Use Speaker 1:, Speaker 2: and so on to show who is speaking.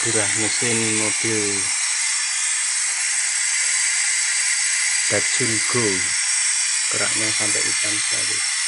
Speaker 1: gerah mesin mobil Datsun Go. Keraknya sampai hitam sekali